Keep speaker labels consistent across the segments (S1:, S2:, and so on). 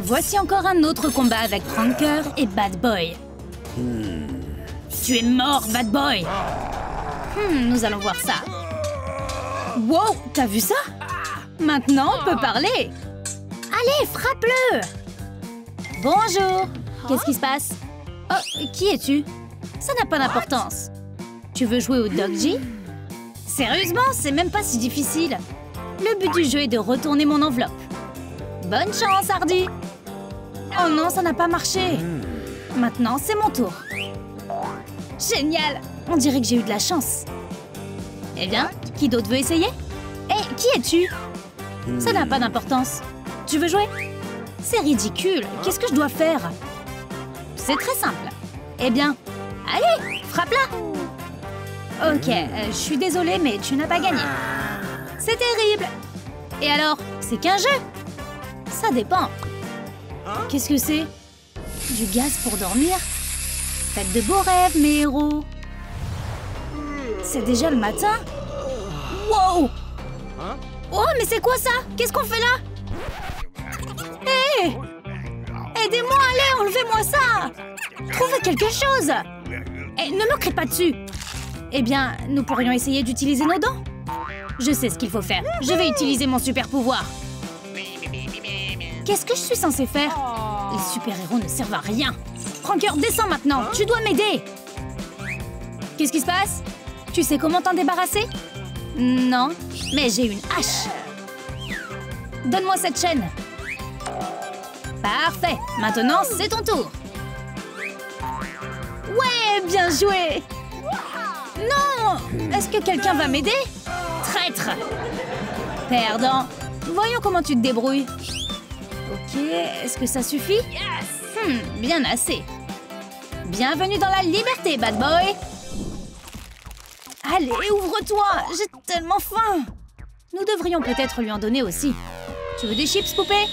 S1: Voici encore un autre combat avec Pranker et Bad Boy. Tu es mort, Bad Boy Hmm, nous allons voir ça. Wow, t'as vu ça? Maintenant, on peut parler Allez, frappe-le Bonjour Qu'est-ce qui se passe? Oh, qui es-tu? Ça n'a pas d'importance. Tu veux jouer au Doggy Sérieusement, c'est même pas si difficile. Le but du jeu est de retourner mon enveloppe. Bonne chance, Hardy Oh non, ça n'a pas marché Maintenant, c'est mon tour. Génial On dirait que j'ai eu de la chance. Eh bien, qui d'autre veut essayer? Hé, qui es-tu? Ça n'a pas d'importance. Tu veux jouer? C'est ridicule. Qu'est-ce que je dois faire? C'est très simple. Eh bien, allez, frappe-la Ok, euh, je suis désolée, mais tu n'as pas gagné. C'est terrible Et alors, c'est qu'un jeu Ça dépend. Qu'est-ce que c'est Du gaz pour dormir Faites de beaux rêves, mes héros C'est déjà le matin Wow Oh, mais c'est quoi ça Qu'est-ce qu'on fait là Hé Aidez-moi, allez, enlevez-moi ça Trouvez quelque chose Eh, ne me pas dessus Eh bien, nous pourrions essayer d'utiliser nos dents Je sais ce qu'il faut faire. Je vais utiliser mon super pouvoir. Qu'est-ce que je suis censée faire Les super-héros ne servent à rien. Franker, descends maintenant. Tu dois m'aider. Qu'est-ce qui se passe? Tu sais comment t'en débarrasser? Non, mais j'ai une hache. Donne-moi cette chaîne. Parfait. Maintenant, c'est ton tour. Ouais Bien joué. Non Est-ce que quelqu'un va m'aider? Traître. Perdant. Voyons comment tu te débrouilles. Ok, est-ce que ça suffit? Hmm, bien assez. Bienvenue dans la liberté, bad boy Allez, ouvre-toi J'ai tellement faim Nous devrions peut-être lui en donner aussi. Tu veux des chips, poupée?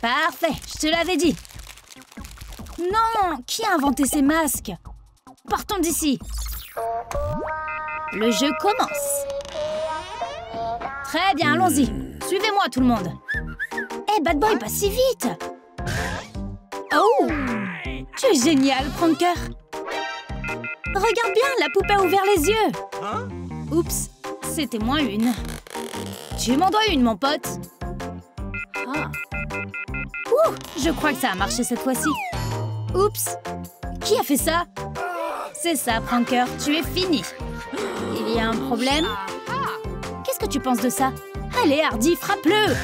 S1: Parfait, je te l'avais dit. Non Qui a inventé ces masques? Partons d'ici. Le jeu commence. Très bien, allons-y. Suivez-moi, tout le monde. Bad Boy, pas si vite Oh Tu es génial, Pranker Regarde bien, la poupée a ouvert les yeux Oups, c'était moins une. Tu m'en dois une, mon pote. Ah. Je crois que ça a marché cette fois-ci. Oups Qui a fait ça? C'est ça, Pranker, tu es fini. Il y a un problème Qu'est-ce que tu penses de ça? Allez, Hardy, frappe-le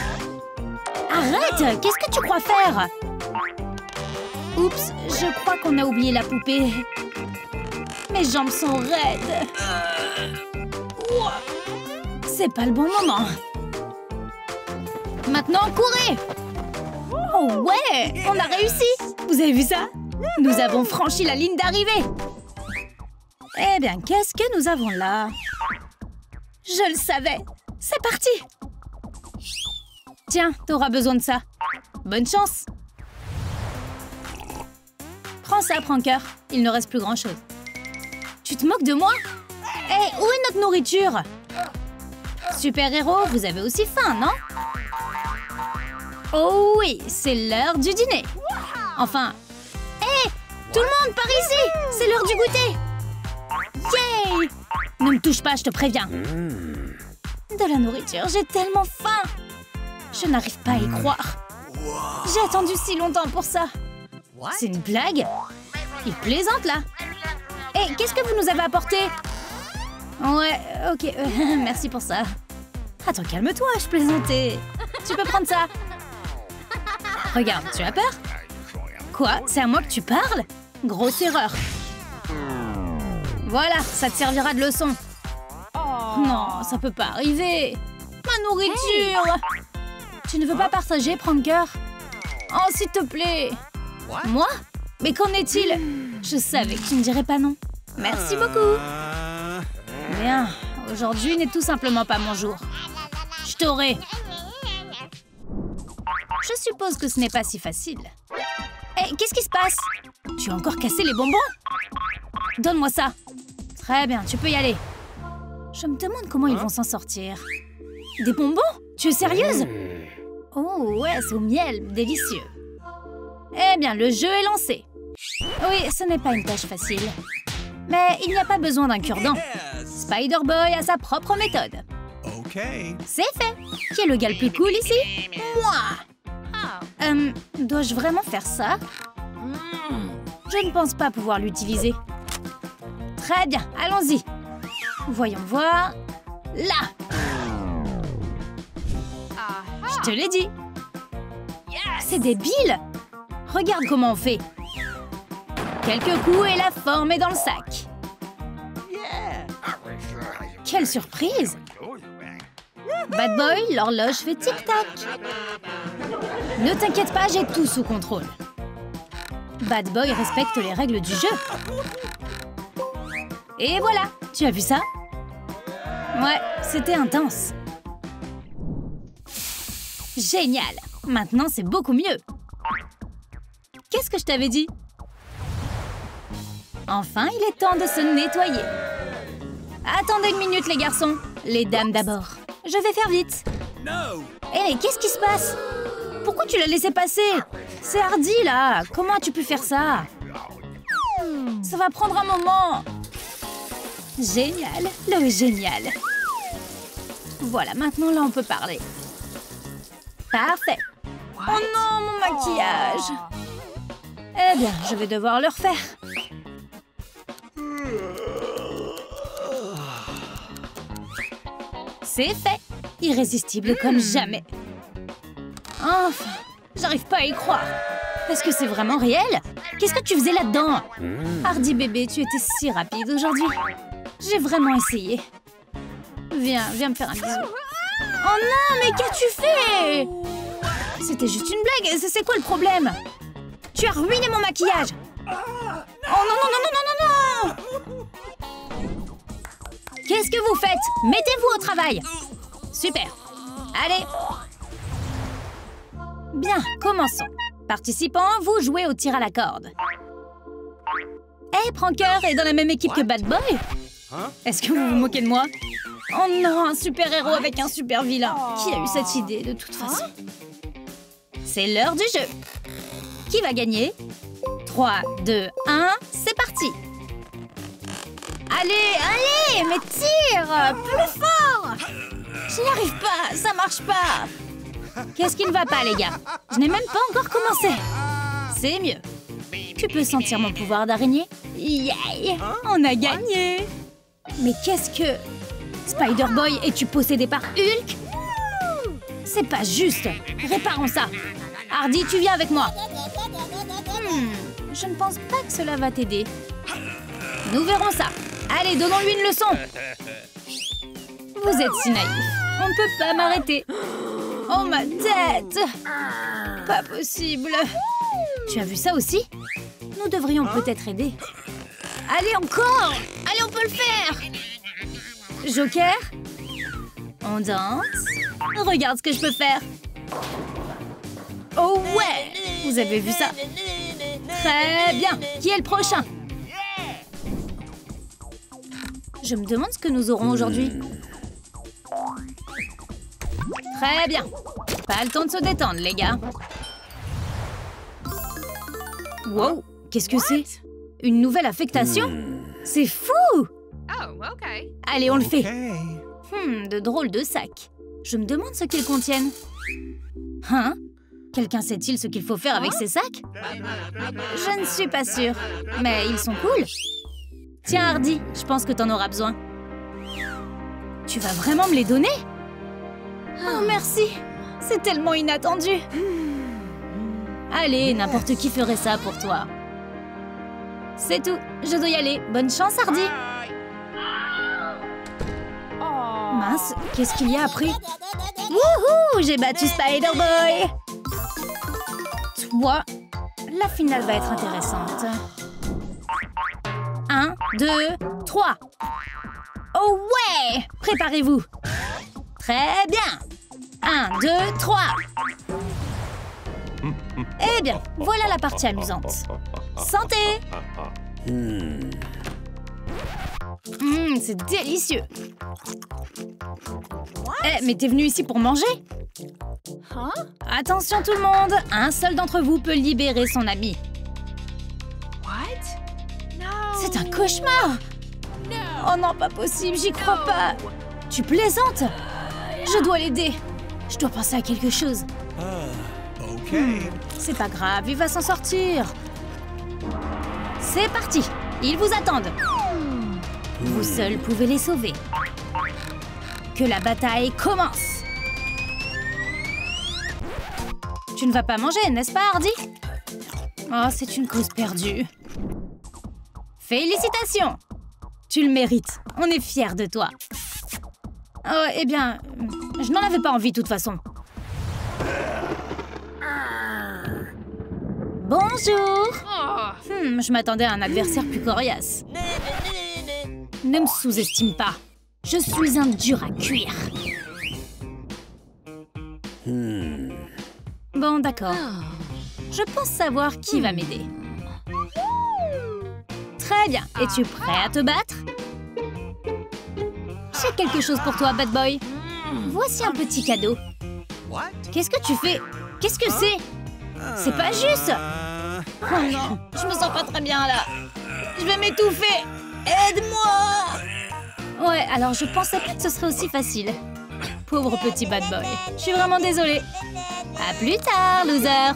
S1: Arrête Qu'est-ce que tu crois faire Oups, je crois qu'on a oublié la poupée. Mes jambes sont raides. C'est pas le bon moment. Maintenant, courez Oh ouais On a réussi Vous avez vu ça Nous avons franchi la ligne d'arrivée Eh bien, qu'est-ce que nous avons là? Je le savais C'est parti Tiens, t'auras besoin de ça. Bonne chance Prends ça, Pranker. Il ne reste plus grand-chose. Tu te moques de moi? Hé, où est notre nourriture? Super-héros, vous avez aussi faim, non? Oh oui, c'est l'heure du dîner. Enfin... Hé Tout le monde, par ici C'est l'heure du goûter Yay Ne me touche pas, je te préviens. De la nourriture, j'ai tellement faim Je n'arrive pas à y croire. J'ai attendu si longtemps pour ça. C'est une blague Il plaisante, là Hé, qu'est-ce que vous nous avez apporté? Ouais, ok, euh, merci pour ça. Attends, calme-toi, je plaisantais. Tu peux prendre ça. Regarde, tu as peur? Quoi? C'est à moi que tu parles? Grosse erreur. Voilà, ça te servira de leçon. Non, ça peut pas arriver. Ma nourriture Tu ne veux pas partager, Pranker Oh, s'il te plaît Moi Mais qu'en est-il? Je savais que tu ne dirais pas non. Merci beaucoup. Bien, aujourd'hui n'est tout simplement pas mon jour. Je t'aurai. Je suppose que ce n'est pas si facile. Hé, qu'est-ce qui se passe? Tu as encore cassé les bonbons? Donne-moi ça. Très bien, tu peux y aller. Je me demande comment ils vont s'en sortir. Des bonbons? Tu es sérieuse? Oh, ouais, c'est au miel, délicieux. Eh bien, le jeu est lancé. Oui, ce n'est pas une tâche facile. Mais il n'y a pas besoin d'un cure-dent. Spider-Boy a sa propre méthode. C'est fait Qui est le gars le plus cool ici? Moi Euh, dois-je vraiment faire ça? Je ne pense pas pouvoir l'utiliser. Très bien, allons-y. Voyons voir. Là te l'ai dit C'est débile Regarde comment on fait. Quelques coups et la forme est dans le sac. Quelle surprise Bad Boy, l'horloge fait tic-tac. Ne t'inquiète pas, j'ai tout sous contrôle. Bad Boy respecte les règles du jeu. Et voilà, tu as vu ça? Ouais, c'était intense. Génial Maintenant, c'est beaucoup mieux. Qu'est-ce que je t'avais dit? Enfin, il est temps de se nettoyer. Attendez une minute, les garçons. Les dames d'abord. Je vais faire vite. Hé, qu'est-ce qui se passe? Pourquoi tu l'as laissé passer? C'est Hardy, là Comment as-tu pu faire ça? Ça va prendre un moment Génial Le génial Voilà, maintenant, là, on peut parler. Parfait Oh non, mon maquillage Eh bien, je vais devoir le refaire. C'est fait Irrésistible comme jamais. Enfin, j'arrive pas à y croire. Est-ce que c'est vraiment réel? Qu'est-ce que tu faisais là-dedans? Hardy bébé, tu étais si rapide aujourd'hui. J'ai vraiment essayé. Viens, viens me faire un bisou. Oh non, mais qu'as-tu fait? C'était juste une blague, c'est quoi le problème? Tu as ruiné mon maquillage. Oh non, non, non, non, non, non, non! Qu'est-ce que vous faites? Mettez-vous au travail. Super. Allez. Bien, commençons. Participants, vous jouez au tir à la corde. Hé, Pranker est dans la même équipe que Bad Boy.
S2: Hein?
S1: Est-ce que vous vous moquez de moi? Oh non, un super-héros avec un super vilain. Qui a eu cette idée, de toute façon C'est l'heure du jeu. Qui va gagner 3, 2, 1, c'est parti. Allez, allez, mais tire Plus fort. Je n'y arrive pas, ça marche pas. Qu'est-ce qui ne va pas, les gars Je n'ai même pas encore commencé. C'est mieux. Tu peux sentir mon pouvoir d'araignée? Yay! On a gagné. Mais qu'est-ce que... Spider-Boy, es-tu possédé par Hulk? C'est pas juste Réparons ça Hardy, tu viens avec moi Hmm, je ne pense pas que cela va t'aider. Nous verrons ça. Allez, donnons-lui une leçon. Vous êtes si naïf. On ne peut pas m'arrêter. Oh, ma tête Pas possible. Tu as vu ça aussi? Nous devrions peut-être aider. Allez, encore Allez, on peut le faire Joker? On danse. Regarde ce que je peux faire. Oh ouais! Vous avez vu ça? Très bien. Qui est le prochain? Je me demande ce que nous aurons aujourd'hui. Très bien. Pas le temps de se détendre, les gars. Wow Qu'est-ce que c'est? Une nouvelle affectation? C'est fou
S3: okay.
S1: Allez, on le fait. Hmm, de drôles de sacs. Je me demande ce qu'ils contiennent. Hein? Quelqu'un sait-il ce qu'il faut faire avec ces sacs? Je ne suis pas sûre. Mais ils sont cool. Tiens, Hardy, je pense que t'en auras besoin. Tu vas vraiment me les donner? Oh, merci C'est tellement inattendu Allez, n'importe qui ferait ça pour toi. C'est tout, je dois y aller. Bonne chance, Hardy Qu'est-ce qu'il y a après? Wouhou J'ai battu Spider-Boy! Toi, la finale va être intéressante. Un, deux, trois. Oh ouais! Préparez-vous. Très bien. Un, deux, trois. Eh bien, voilà la partie amusante. Santé Hum, c'est délicieux Eh, mais t'es venu ici pour manger? Attention tout le monde, un seul d'entre vous peut libérer son ami.
S3: What? No.
S1: C'est un cauchemar Oh non, pas possible, j'y crois pas Tu plaisantes? Je dois l'aider Je dois penser à quelque chose.
S2: Okay.
S1: C'est pas grave, il va s'en sortir. C'est parti Ils vous attendent Vous seuls pouvez les sauver. Que la bataille commence Tu ne vas pas manger, n'est-ce pas, Hardy? Oh, c'est une cause perdue. Félicitations Tu le mérites. On est fiers de toi. Oh, eh bien, je n'en avais pas envie de toute façon. Bonjour
S3: Oh.
S1: Hmm, je m'attendais à un adversaire plus coriace. Ne me sous-estime pas. Je suis un dur à cuire. Bon, d'accord. Je pense savoir qui va m'aider. Très bien. Es-tu prêt à te battre? J'ai quelque chose pour toi, bad boy. Voici un petit cadeau.
S2: What?
S1: Qu'est-ce que tu fais? Qu'est-ce que c'est? C'est pas juste
S2: Uh,
S1: Oh non, je me sens pas très bien là. Je vais m'étouffer. Aide-moi Ouais, alors je pensais pas que ce serait aussi facile. Pauvre petit bad boy. Je suis vraiment désolée. À plus tard, loser.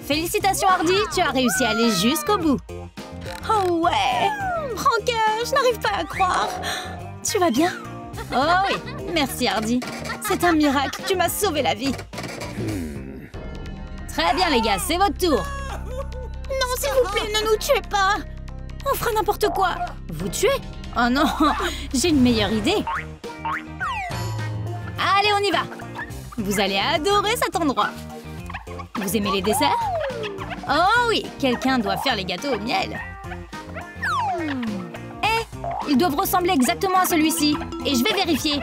S1: Félicitations Hardy, tu as réussi à aller jusqu'au bout. Oh ouais Franck, je n'arrive pas à croire. Tu vas bien? Oh oui, merci Hardy. C'est un miracle, tu m'as sauvé la vie. Très bien les gars, c'est votre tour. Non, s'il vous plaît, ne nous tuez pas. On fera n'importe quoi. Vous tuer Oh non, j'ai une meilleure idée. Allez, on y va. Vous allez adorer cet endroit. Vous aimez les desserts Oh oui, quelqu'un doit faire les gâteaux au miel. Eh, ils doivent ressembler exactement à celui-ci. Et je vais vérifier.